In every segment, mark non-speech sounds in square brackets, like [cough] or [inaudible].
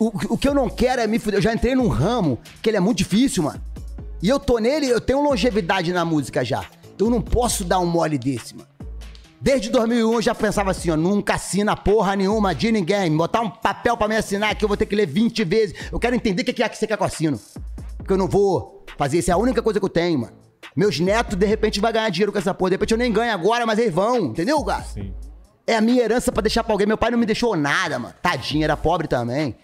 O, o que eu não quero é me fuder. Eu já entrei num ramo que ele é muito difícil, mano. E eu tô nele, eu tenho longevidade na música já. Então eu não posso dar um mole desse, mano. Desde 2001 eu já pensava assim, ó, nunca assina porra nenhuma de ninguém. Botar um papel pra me assinar que eu vou ter que ler 20 vezes. Eu quero entender o que é que você quer que eu assino. Porque eu não vou fazer isso, é a única coisa que eu tenho, mano. Meus netos, de repente, vai ganhar dinheiro com essa porra. De repente eu nem ganho agora, mas eles vão, entendeu, cara? Sim. É a minha herança pra deixar pra alguém. Meu pai não me deixou nada, mano. Tadinho, era pobre também.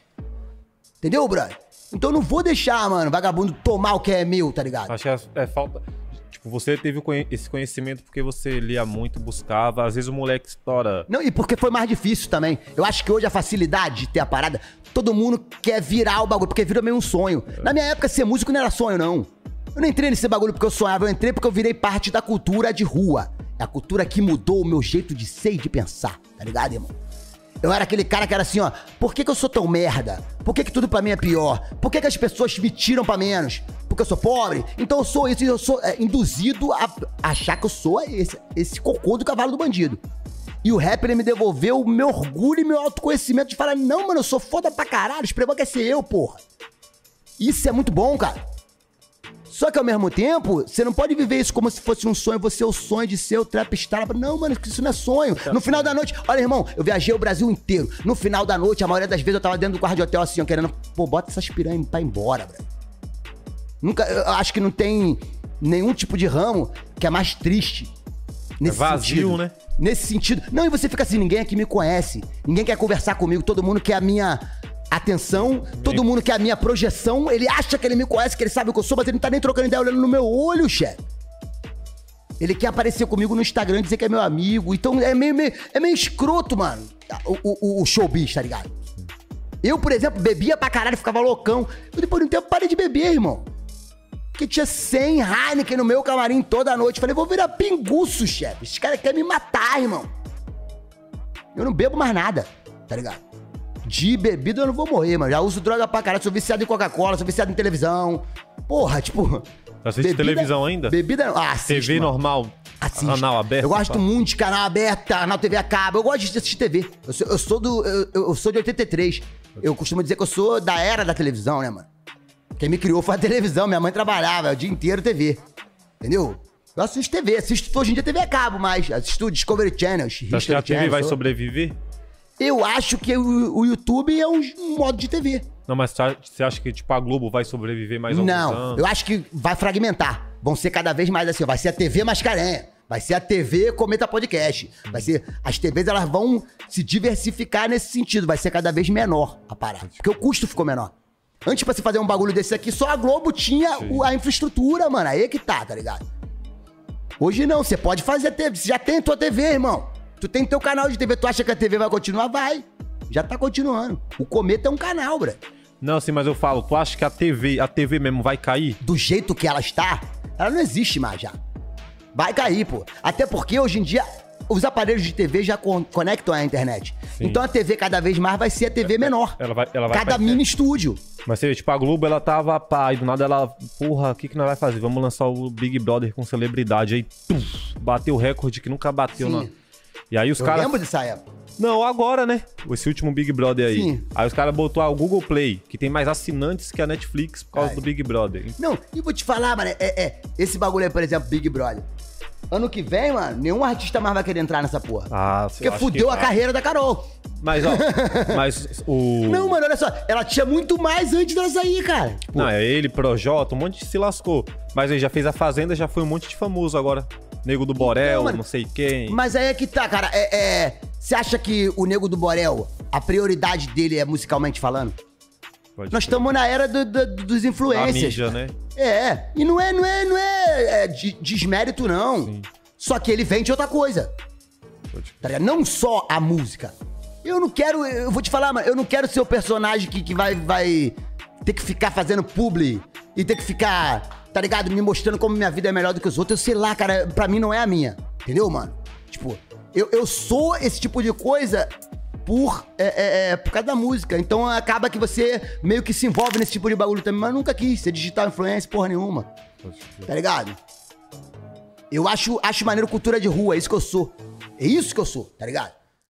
Entendeu, brother? Então eu não vou deixar, mano, vagabundo tomar o que é meu, tá ligado? Acho que é, é falta. Tipo, você teve esse conhecimento porque você lia muito, buscava. Às vezes o moleque estoura. Não, e porque foi mais difícil também. Eu acho que hoje a facilidade de ter a parada, todo mundo quer virar o bagulho, porque vira meio um sonho. Na minha época, ser músico não era sonho, não. Eu não entrei nesse bagulho porque eu sonhava, eu entrei porque eu virei parte da cultura de rua. É a cultura que mudou o meu jeito de ser e de pensar, tá ligado, irmão? Eu era aquele cara que era assim, ó, por que, que eu sou tão merda? Por que, que tudo pra mim é pior? Por que, que as pessoas me tiram pra menos? Porque eu sou pobre? Então eu sou isso, eu sou é, induzido a achar que eu sou esse, esse cocô do cavalo do bandido. E o rap, ele me devolveu o meu orgulho e meu autoconhecimento de falar, não, mano, eu sou foda pra caralho, o quer ser eu, porra. Isso é muito bom, cara. Só que ao mesmo tempo, você não pode viver isso como se fosse um sonho, você é o sonho de ser o trapstar. Não, mano, isso não é sonho. No final da noite, olha, irmão, eu viajei o Brasil inteiro. No final da noite, a maioria das vezes eu tava dentro do quarto de hotel assim, ó, querendo, pô, bota essas piranhas pra ir embora, velho. Nunca, eu acho que não tem nenhum tipo de ramo que é mais triste. Nesse vazio, sentido. né? Nesse sentido. Não, e você fica assim, ninguém aqui me conhece. Ninguém quer conversar comigo, todo mundo quer a minha atenção, todo mundo quer a minha projeção. Ele acha que ele me conhece, que ele sabe o que eu sou, mas ele não tá nem trocando ideia olhando no meu olho, chefe. Ele quer aparecer comigo no Instagram, dizer que é meu amigo. Então é meio, meio- é meio escroto, mano, o, o, o showbiz, tá ligado? Eu, por exemplo, bebia pra caralho, ficava loucão. Eu depois de um tempo parei de beber, irmão. Porque tinha 100 Heineken no meu camarim toda noite. Falei, vou virar pinguço, chefe. Esses caras querem me matar, irmão. Eu não bebo mais nada, tá ligado? De bebida eu não vou morrer, mano. Já uso droga pra caralho. Sou viciado em Coca-Cola, sou viciado em televisão. Porra, tipo. Assiste televisão ainda? Bebida. Ah, assisto, TV mano. normal. Assiste. Canal aberto. Eu gosto pá. muito de canal aberto, canal TV a cabo. Eu gosto de assistir TV. Eu sou, eu sou do. Eu, eu sou de 83. Eu costumo dizer que eu sou da era da televisão, né, mano? Quem me criou foi a televisão. Minha mãe trabalhava o dia inteiro TV. Entendeu? Eu assisto TV, assisto hoje em dia TV a cabo, mas assisto Discovery Channel, Você acha que a TV Channel, vai sou- sobreviver? Eu acho que o, o YouTube é um, modo de TV. Não, mas você acha- que tipo, a Globo vai sobreviver mais alguns Não, anos? eu acho que vai fragmentar. Vão ser cada vez mais assim, vai ser a TV Mascarenha. Vai ser a TV Cometa Podcast. Vai ser. As TVs elas vão se diversificar nesse sentido. Vai ser cada vez menor a parada. Porque o custo ficou menor. Antes, pra você fazer um bagulho desse aqui, só a Globo tinha o- a infraestrutura, mano. Aí que tá, tá ligado? Hoje não, você pode fazer TV. Você já tem tua TV, irmão. Tu tem teu canal de TV. Tu acha que a TV vai continuar? Vai. Já tá continuando. O Cometa é um canal, bro. Não, sim, mas eu falo, tu acha que a TV, a TV mesmo vai cair? do jeito que ela está, ela não existe mais já. Vai cair, pô. Até porque hoje em dia os aparelhos de TV já con- conectam à internet. Então a TV cada vez mais vai ser a TV menor. Ela vai, ela vai Cada mini estúdio. Mas você, tipo, a Globo, ela tava pá, e do nada ela, porra, o que que nós vai fazer? Vamos lançar o Big Brother com celebridade. Aí, tum, bateu o recorde que nunca bateu, Sim. não. E aí os caras. lembro dessa época. Não, agora, né? Esse último Big Brother aí. Sim. Aí os caras botou ah, o Google Play, que tem mais assinantes que a Netflix por causa Ai. do Big Brother. Não, e vou te falar, mano, é, é, esse bagulho aí, por exemplo, Big Brother. Ano que vem, mano, nenhum artista mais vai querer entrar nessa porra. Ah, Porque fudeu a carreira da Carol. Mas, ó, [laughs] mas o. Não, mano, olha só. Ela tinha muito mais antes dela sair, cara. Tipo, Não, é ele, Projota, um monte se lascou. Mas aí já fez a Fazenda, já foi um monte de famoso agora. Nego do Borel, mano, não sei quem. Mas aí é que tá, cara. É, é, Você acha que o Nego do Borel, a prioridade dele é musicalmente falando? Pode Nós estamos na era do- do- dos influencers. mídia, né? É, e não é, não é, não é, é de- desmérito, não. Sim. Só que ele vende outra coisa. Tá? Não só a música. Eu não quero, eu vou te falar, mano, eu não quero ser o personagem que, que vai, vai ter que ficar fazendo publi e ter que ficar, tá ligado? Me mostrando como minha vida é melhor do que os outros. Eu sei lá, cara, pra mim não é a minha. Entendeu, mano? Tipo, eu, eu sou esse tipo de coisa por, é, é, é, por causa da música. Então acaba que você meio que se envolve nesse tipo de bagulho também, mas nunca quis ser digital influencer, porra nenhuma. Tá ligado? Eu acho, acho maneiro cultura de rua, é isso que eu sou. É isso que eu sou, tá ligado?